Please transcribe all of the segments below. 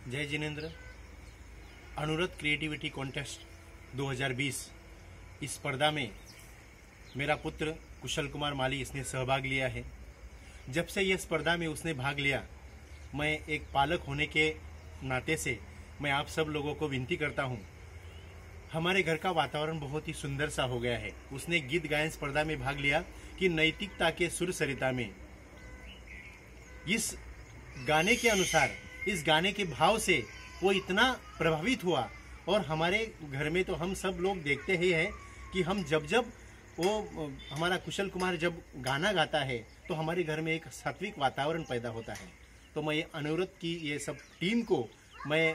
जय Jinendra. अनुरत creativity contest 2020 इस स्पर्धा में मेरा पुत्र कुशल कुमार माली इसने सहभाग लिया है। जब से यह स्पर्धा में उसने भाग लिया, मैं एक पालक होने के नाते से मैं आप सब लोगों को विनती करता हूँ, हमारे घर का वातावरण बहुत ही सुंदर सा हो गया है। उसने गीत गायन स्पर्धा में भाग लिया कि नैतिकता के सुर सरिता में। इस गाने के अनुसार इस गाने के भाव से वो इतना प्रभावित हुआ। और हमारे घर में तो हम सब लोग देखते ही हैं कि हम जब जब वो, हमारा कुशल कुमार जब गाना गाता है तो हमारे घर में एक सात्विक वातावरण पैदा होता है। तो मैं ये अनुरोध की ये सब टीम को मैं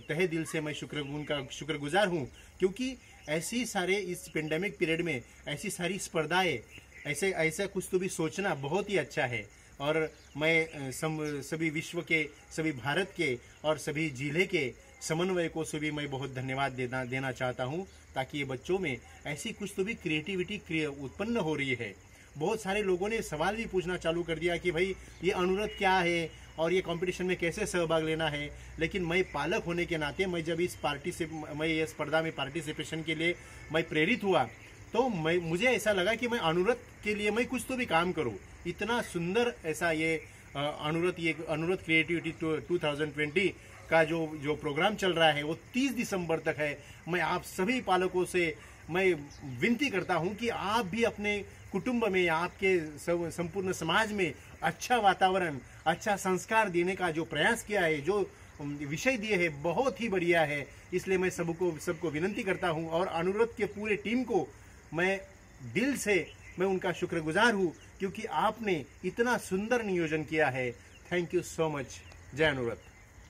तहे दिल से मैं शुक्र, उनका शुक्रगुजार हूँ, क्योंकि ऐसी सारे इस पेंडेमिक पीरियड में ऐसी सारी स्पर्धाएँ, ऐसे, ऐसा कुछ तो भी सोचना बहुत ही अच्छा है। और मैं सम, सभी विश्व के सभी भारत के और सभी ज़िले के समन्वयकों से भी मैं बहुत धन्यवाद देना देना चाहता हूँ ताकि ये बच्चों में ऐसी कुछ तो भी क्रिएटिविटी उत्पन्न हो रही है। बहुत सारे लोगों ने सवाल भी पूछना चालू कर दिया कि भाई ये अनुरोध क्या है और ये कंपटीशन में कैसे सहभाग लेना है? लेकिन मैं पालक होने के नाते मैं जब इस पार्टी से मैं ये स्पर्धा में पार्टिसिपेशन के लिए मैं प्रेरित हुआ तो मैं, मुझे ऐसा लगा कि मैं अनुरोध के लिए मैं कुछ तो भी काम करूँ। इतना सुंदर ऐसा ये अनुरोध ये अनुरोध क्रिएटिविटी टू थाउज़ेंड ट्वेंटी का जो जो प्रोग्राम चल रहा है, वो 30 दिसंबर तक है। मैं आप सभी पालकों से मैं विनती करता हूँ कि आप भी अपने कुटुंब में, आपके संपूर्ण समाज में अच्छा वातावरण अच्छा संस्कार देने का जो प्रयास किया है, जो विषय दिए है, बहुत ही बढ़िया है। इसलिए मैं सबको सबको विनंती करता हूँ और अनुरोध के पूरे टीम को मैं दिल से मैं उनका शुक्रगुजार हूँ क्योंकि आपने इतना सुंदर नियोजन किया है। थैंक यू सो मच जय अनुरोध